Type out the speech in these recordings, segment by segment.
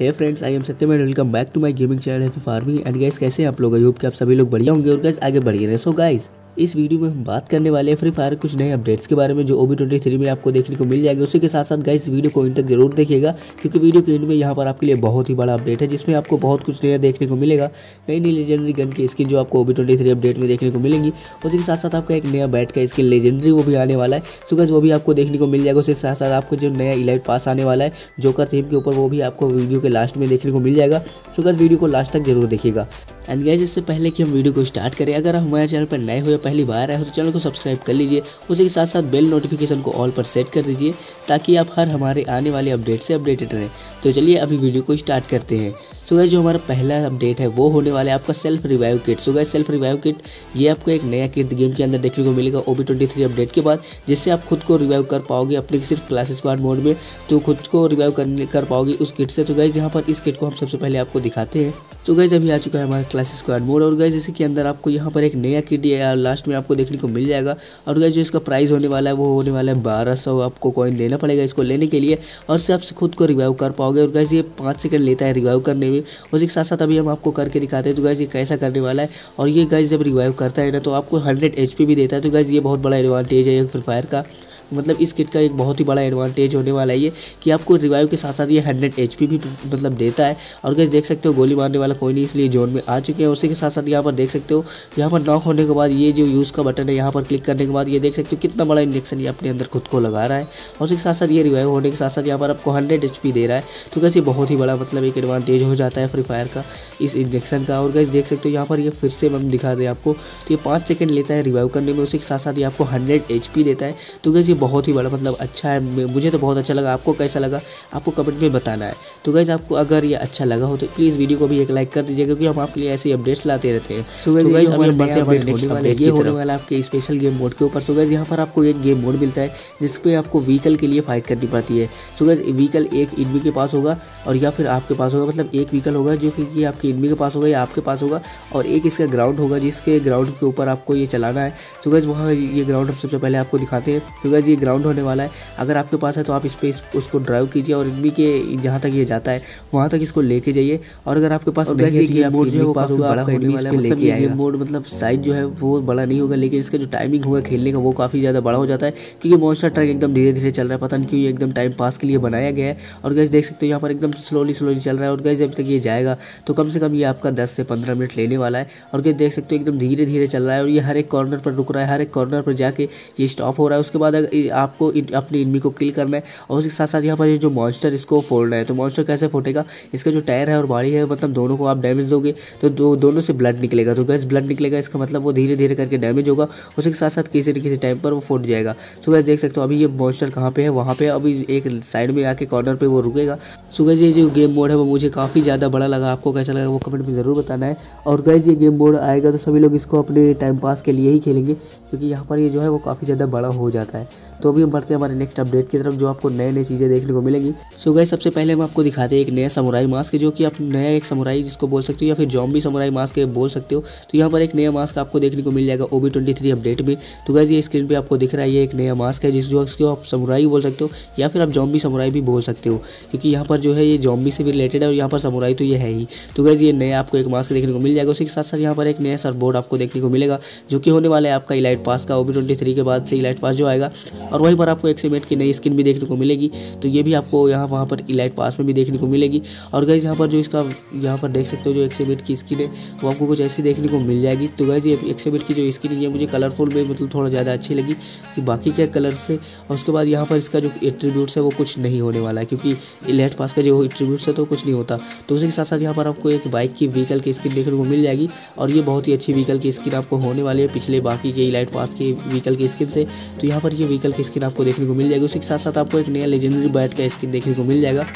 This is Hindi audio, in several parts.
Hey friends I am Satyam and welcome back to my gaming channel है फ़ार्मिंग एंड गाइस कैसे हैं आप लोग? आई होप कि आप सभी लोग बढ़िया होंगे और गाइस आगे बढ़िए रहे। सो गाइस इस वीडियो में हम बात करने वाले हैं फ्री फायर कुछ नए अपडेट्स के बारे में, जो ट्वेंटी थ्री में आपको देखने को मिल जाएगा। उसी के साथ साथ गाइस वीडियो को इन तक ज़रूर देखिएगा, क्योंकि वीडियो के एंड में यहाँ पर आपके लिए बहुत ही बड़ा अपडेट है, जिसमें आपको बहुत कुछ नया देखने को मिलेगा। नई नई लेजेंडरी गन की स्किन जो आपको ट्वेंटी थ्री अपडेट में देखने को मिलेंगी। उसी के साथ साथ आपका एक नया बैट का स्किन लेजेंडरी वो भी आने वाला है। सो गाइस वो भी आपको देखने को मिल जाएगा। उसके साथ साथ आपको जो नया इलाइट पास आने वाला है जोकर थीम के ऊपर वो भी आपको वीडियो के लास्ट में देखने को मिल जाएगा। सो गाइस वीडियो को लास्ट तक ज़रूर देखिएगा। एंड गैस इससे पहले कि हम वीडियो को स्टार्ट करें, अगर आप हमारे चैनल पर नए हो या पहली बार आए हो तो चैनल को सब्सक्राइब कर लीजिए। उसी के साथ साथ बेल नोटिफिकेशन को ऑल पर सेट कर दीजिए, ताकि आप हर हमारे आने वाले अपडेट से अपडेटेड रहें। तो चलिए अभी वीडियो को स्टार्ट करते हैं। सो गैस जो हमारा पहला अपडेट है, वो होने वाला है आपका self revive kit so guys self revive kit ये आपको एक नया किट गेम के अंदर देखने को मिलेगा ओ बी अपडेट के बाद, जिससे आप खुद को रिवाइव कर पाओगे अपने सिर्फ़ क्लास स्क्वाड मोड में। तो खुद को रिवाइव कर पाओगे उस किट से। तो गैस यहाँ पर इस किट को हम सबसे पहले आपको दिखाते हैं। तो गैस अभी आ चुका है हमारा क्लास स्क्वाड मोड और गैस इसी के अंदर आपको यहाँ पर एक नया किट या लास्ट में आपको देखने को मिल जाएगा। और गैस जो इसका प्राइस होने वाला है, वो होने वाला है बारह सौ। आपको कॉइन देना पड़ेगा इसको लेने के लिए और से आप खुद को रिवाइव कर पाओगे। और गैस ये पाँच सेकंड लेता है रिवाइव करने में उसी के साथ साथ अभी हम आपको करके दिखाते हैं। तो गैस ये कैसा करने वाला है और ये गैस जब रिवाइव करता है ना तो आपको हंड्रेड एच भी देता है। तो गैस ये बहुत बड़ा एडवांटेज है फ्री फायर का। मतलब इस किट का एक बहुत ही बड़ा एडवांटेज होने वाला है ये कि आपको रिवाइव के साथ साथ ये हंड्रेड एच भी मतलब देता है। और गैस देख सकते हो, गोली मारने वाला कोई नहीं, इसलिए जोन में आ चुके हैं। उसी के साथ साथ यहाँ पर देख सकते हो, यहाँ पर नॉक होने के बाद ये जो यूज़ का बटन है, यहाँ पर क्लिक करने के बाद ये देख सकते हो कितना बड़ा इंजेक्शन ये अपने अंदर खुद को लगा रहा है। और उसके साथ साथ ये रिवाइव होने के साथ साथ यहाँ पर आपको हंड्रेड एच दे रहा है। तो कैसे बहुत ही बड़ा मतलब एक एडवांटेज हो जाता है फ्री फायर का इस इंजेक्शन का। और गैस देख सकते हो यहाँ पर ये फिर से हम दिखा दें आपको तो ये पाँच सेकेंड लेता है रिवाइव करने में। उसी के साथ साथ ये आपको हंड्रेड एच देता है। तो ये बहुत ही बड़ा मतलब अच्छा है। मुझे तो बहुत अच्छा लगा। आपको कैसा लगा? आपको कमेंट में बताना है। तो गैस आपको अगर ये अच्छा लगा हो तो प्लीज़ वीडियो को भी एक लाइक कर दीजिए क्योंकि हम आपके लिए ऐसे अपडेट्स लाते रहते हैं। अभी बढ़ते हैं नेक्स्ट अपडेट ये होने वाला आपके स्पेशल गेम मोड के ऊपर। सो गैस यहाँ पर आपको एक गेम मोड मिलता है जिसपे आपको व्हीकल के लिए फाइट करनी पड़ती है। सो गैस व्हीकल एक इनमी के पास होगा और या फिर आपके पास होगा मतलब एक व्हीकल होगा जो कि आपके इनमी के पास होगा या आपके पास होगा और एक इसका ग्राउंड होगा जिसके ग्राउंड के ऊपर आपको ये चलाना है। सो गैस वहाँ ये ग्राउंड हम सबसे पहले आपको दिखाते हैं। तो गैस ये ग्राउंड होने वाला है। अगर आपके पास है तो आप इस पर उसको ड्राइव कीजिए और इनमी के जहाँ तक ये जाता है वहाँ तक इसको लेके जाइए। और अगर आपके पास गेम मोड जो पास होगा बड़ा होने वाला है मतलब मोड मतलब साइज़ जो है वो बड़ा नहीं होगा लेकिन इसका जो टाइमिंग होगा खेलने का वो काफ़ी ज़्यादा बड़ा हो जाता है क्योंकि मॉन्स्टर ट्रैक एकदम धीरे धीरे चल रहा है। पता नहीं क्यों ये एकदम टाइम पास के लिए बनाया गया है। और गैस देख सकते हो यहाँ पर एकदम स्लोली स्लोली चल रहा है। और गैस जब तक ये जाएगा तो कम से कम ये आपका दस से पंद्रह मिनट लेने वाला है। और गैस देख सकते हो एकदम धीरे धीरे चल रहा है और ये हर एक कॉर्नर पर रुक रहा है हर एक कॉर्नर पर जाके ये स्टॉप हो रहा है। उसके बाद आपको अपनी इनमी को किल करना है और उसके साथ साथ यहाँ पर ये जो मॉन्स्टर इसको फोड़ना है तो मॉन्स्टर कैसे फोटेगा? इसका जो टायर है और बॉडी है मतलब दोनों को आप डैमेज दोगे तो दो, दोनों से ब्लड निकलेगा। तो गैस ब्लड निकलेगा, इसका मतलब वो धीरे धीरे करके डैमेज होगा, उसके साथ साथ किसी न किसी टाइम पर वो फूट जाएगा। तो गैस देख सकते हो, अभी ये मॉन्स्टर कहाँ पे है? वहाँ पे अभी एक साइड में आके कॉर्नर पर वो रुकेगा। सो गैस ये जो गेम मोड है, वो मुझे काफ़ी ज़्यादा बड़ा लगा। आपको कैसा लगा, वो कमेंट में ज़रूर बताना है। और गैस ये गेम मोड आएगा तो सभी लोग इसको अपने टाइम पास के लिए ही खेलेंगे। क्योंकि यहाँ पर ये जो है वो काफ़ी ज़्यादा बड़ा हो जाता है। तो अभी हम बढ़ते हैं हमारे नेक्स्ट अपडेट की तरफ़, जो आपको नए नई चीज़ें देखने को मिलेंगी। सो गए सबसे पहले हम आपको दिखाते हैं एक नया समुराई मास्क जो कि आप नया एक समुराई जिसको बोल सकते हो, या फिर जॉम्बी समुराई मास्क बोल सकते हो। तो यहाँ पर एक नया मास्क आपको देखने को मिल जाएगा ओ ट्वेंटी अपडेट में। तो गैस ये स्क्रीन पर आपको दिख रहा है, ये एक नया मास्क है, जिस जो आप समुराई बोल सकते हो, या फिर आप जॉम्बी समुराई भी बोल सकते हो। क्योंकि यहाँ पर जो है, ये जॉम्बी से भी रिलेटेड है, और यहाँ पर समुराई तो ये है ही। तो गैस ये नया आपको एक मास्क देखने को मिल जाएगा। उसी के साथ साथ यहाँ पर एक नया सरबोर्ड आपको देखने को मिलेगा, जो कि होने वाला है आपका इलाइट पास का ओ के बाद से इलाइट पास जो आएगा। और वहीं पर आपको एक सीमेंट की नई स्किन भी देखने को मिलेगी। तो ये भी आपको यहाँ वहाँ पर इलाइट पास में भी देखने को मिलेगी। और गैस यहाँ पर जो इसका, यहाँ पर देख सकते हो जो एक्सीबिट की स्किन है, वो आपको कुछ ऐसी देखने को मिल जाएगी। तो गैस ये एक्सीबिट की जो स्किन है मुझे कलरफुल में मतलब थोड़ा ज़्यादा अच्छी लगी कि बाकी क्या कलर से और उसके बाद यहाँ पर इसका जो एट्रीब्यूट्स है, वो कुछ नहीं होने वाला है, क्योंकि इलाइट पास का जो एट्रीब्यूट्स है तो कुछ नहीं होता। तो उसी के साथ साथ यहाँ पर आपको एक बाइक की व्हीकल की स्किन देखने को मिल जाएगी। और ये बहुत ही अच्छी व्हीकल की स्किन आपको होने वाली है पिछले बाकी के इलाइट पास की व्हीकल की स्किन से। तो यहाँ पर ये व्हीकल की स्किन आपको देखने को मिल जाएगी। उसी के साथ साथ आपको एक नया लेजेंडरी बैट का स्किन देखने को मिल जाएगा।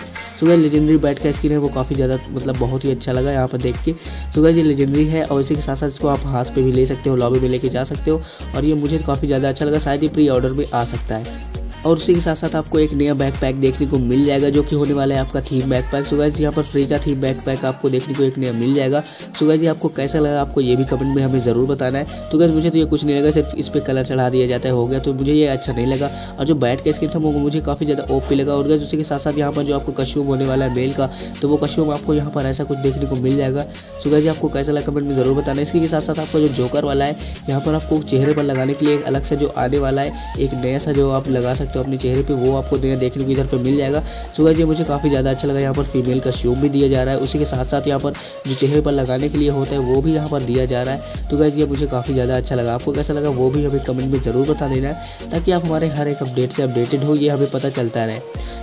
सो गैस लेजेंडरी बैट का स्किन है, वो काफ़ी ज़्यादा मतलब बहुत ही अच्छा लगा यहाँ पर देख के। सो गैस ये लेजेंडरी है और इसी के साथ साथ इसको आप हाथ पे भी ले सकते हो लॉबी में लेके जा सकते हो। और ये मुझे काफ़ी ज़्यादा अच्छा लगा, शायद ये प्री ऑर्डर में आ सकता है। और उसी के साथ साथ आपको एक नया बैक पैक देखने को मिल जाएगा, जो कि होने वाला है आपका theme backpack so guys यहाँ पर फ्री का थीम बैक पैक आपको देखने को एक नया मिल जाएगा। सो गाइज़ आपको कैसा लगा, आपको ये भी कमेंट में हमें ज़रूर बताना है। तो गाइज़ मुझे तो ये कुछ नहीं लगा, सिर्फ़ इस पर कलर चढ़ा दिया जाता है, हो गया। तो मुझे ये अच्छा नहीं लगा। और जो बैट का स्किन था, वो मुझे काफ़ी ज़्यादा ओप लगा। और गैस उसी के साथ साथ यहाँ पर जो आपको कश्यूम होने वाला है मेल का तो वो कश्यूम आपको यहाँ पर ऐसा कुछ देखने को मिल जाएगा। सो आपको कैसा लगा कमेंट में ज़रूर बताना। इसके साथ साथ आपका जो जोकर वाला है, यहाँ पर आपको चेहरे पर लगाने के लिए एक अलग से जो आने वाला है, एक नया सा जो आप लगा सकते हो अपने चेहरे पर वो आपको देखने को इधर पर मिल जाएगा। सो गाइज़ ये मुझे काफ़ी ज़्यादा अच्छा लगा। यहाँ पर फीमेल का श्यूम भी दिया जा रहा है। उसी के साथ साथ यहाँ पर जो चेहरे पर लगाने के लिए होता है, वो भी यहाँ पर दिया जा रहा है। तो गाइज़ ये मुझे काफ़ी ज़्यादा अच्छा लगा। आपको कैसा लगा, वो भी हमें कमेंट में ज़रूर बता देना है ताकि आप हमारे हर एक अपडेट से अपडेटेड हो, ये हमें पता चलता रहे।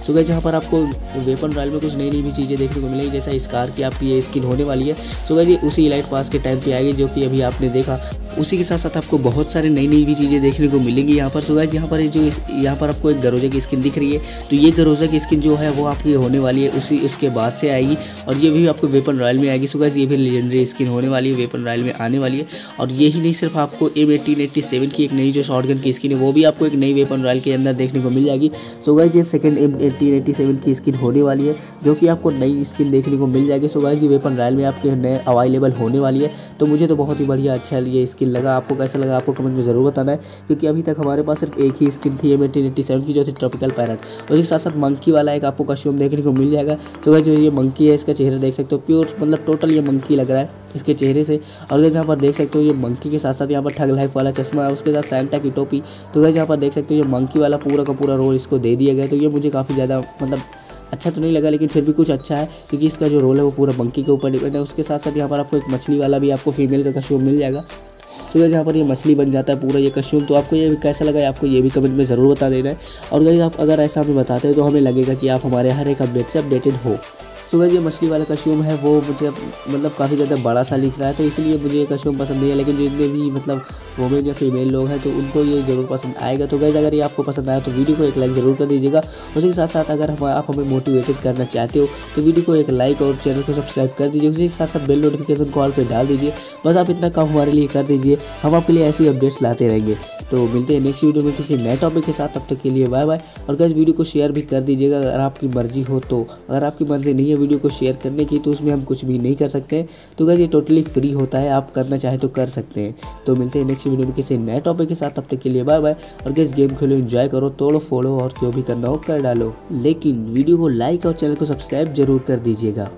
सो गाइज़ यहाँ पर आपको वेपन रॉयल में कुछ नई नई भी चीज़ें देखने को मिलेगी, जैसा स्कार की आपकी ये स्किन होने वाली है। सो गाइज़ ये उसी इलाइट पास के टाइम पे आएगी, जो कि अभी आपने देखा। उसी के साथ साथ आपको बहुत सारे नई नई भी चीज़ें देखने को मिलेंगी यहाँ पर। सो गाइज़ यहाँ पर जो यहाँ पर आपको एक गरोजा की स्किन दिख रही है। तो ये गरोजा की स्किन जो है, वो आपकी होने वाली है उसी उसके बाद से आएगी। और ये भी आपको वेपन रॉयल में आएगी। सो ये भी लेजेंडरी स्किन होने वाली है, वेपन रॉयल में आने वाली है। और यही नहीं, सिर्फ़ आपको एम एटीन एट्टी सेवन की एक नई जो शॉर्ट की स्किन है, वो भी आपको एक नई वेपन रॉयल के अंदर देखने को मिल जाएगी। सो गाइज़ ये second M eighteen eighty seven की स्किन होने वाली है, जो कि आपको नई स्किन देखने को मिल जाएगी। सो गाइज़ ये वेपन रॉयल में आपके नए अवेलेबल होने वाली है। तो मुझे तो बहुत ही बढ़िया अच्छा ये स्किन लगा। आपको कैसा लगा, आपको कमेंट में ज़रूर बताना है, क्योंकि अभी तक हमारे पास सिर्फ़ एक ही स्किन थी एम एटीन की, जो थी ट्रॉपिकल पैरट उसके साथ साथ मंकी वाला एक आपको कस्ट्यूम देखने को मिल जाएगा। सो जो ये मंकी है, इसका चेहरा देख सकते हो। प्योर मतलब टोटल ये मंकी लग रहा है इसके चेहरे से। और गैस यहाँ पर देख सकते हो ये मंकी के साथ साथ यहाँ पर ठग लाइफ वाला चश्मा है, उसके साथ सैंटा की टोपी। तो गैस यहाँ पर देख सकते हो ये मंकी वाला पूरा का पूरा रोल इसको दे दिया गया तो ये मुझे काफ़ी ज़्यादा मतलब अच्छा तो नहीं लगा, लेकिन फिर भी कुछ अच्छा है, क्योंकि इसका जो रोल है वो पूरा मंकी के ऊपर डिपेंड है। उसके साथ साथ यहाँ पर आपको एक मछली वाला भी आपको फीमेल का कस्ट्यूम मिल जाएगा। तो गैस यहाँ पर ये मछली बन जाता है पूरा ये कश्यूम तो आपको ये कैसा लगा है आपको ये भी कमेंट में ज़रूर बता देना। है और गैस आप अगर ऐसा हमें बताते हैं तो हमें लगेगा कि आप हमारे हर एक अपडेट से अपडेटेड हो। सो गैस ये मछली वाला कश्यूम है, वो मुझे मतलब काफ़ी ज़्यादा बड़ा सा लिख रहा है तो इसलिए मुझे ये कश्यूम पसंद नहीं है, लेकिन जितने भी मतलब वोमेन या फीमेल लोग हैं तो उनको ये ज़रूर पसंद आएगा। तो गैस अगर ये आपको पसंद आया तो वीडियो को एक लाइक ज़रूर कर दीजिएगा, उसी के साथ साथ अगर हम, आप हमें मोटिवेटेड करना चाहते हो तो वीडियो को एक लाइक और चैनल को सब्सक्राइब कर दीजिए, उसी के साथ साथ बेल नोटिफिकेशन कॉल पर डाल दीजिए, बस आप इतना काम हमारे लिए कर दीजिए, हम आपके लिए ऐसी अपडेट्स लाते रहेंगे। तो मिलते हैं नेक्स्ट वीडियो में किसी नए टॉपिक के साथ, तब तक के लिए बाय बाय और गैस वीडियो को शेयर भी कर दीजिएगा, अगर आपकी मर्ज़ी हो तो। अगर आपकी मर्ज़ी नहीं है वीडियो को शेयर करने की तो उसमें हम कुछ भी नहीं कर सकते। तो अगर ये टोटली फ्री होता है, आप करना चाहें तो कर सकते हैं। तो मिलते हैं नेक्स्ट वीडियो में किसी नए टॉपिक के साथ, तब तक के लिए बाय बाय और गैस गेम खेलो इन्जॉय करो, तोड़ो, फोड़ो और क्यों भी करना हो कर डालो। लेकिन वीडियो को लाइक और चैनल को सब्सक्राइब ज़रूर कर दीजिएगा।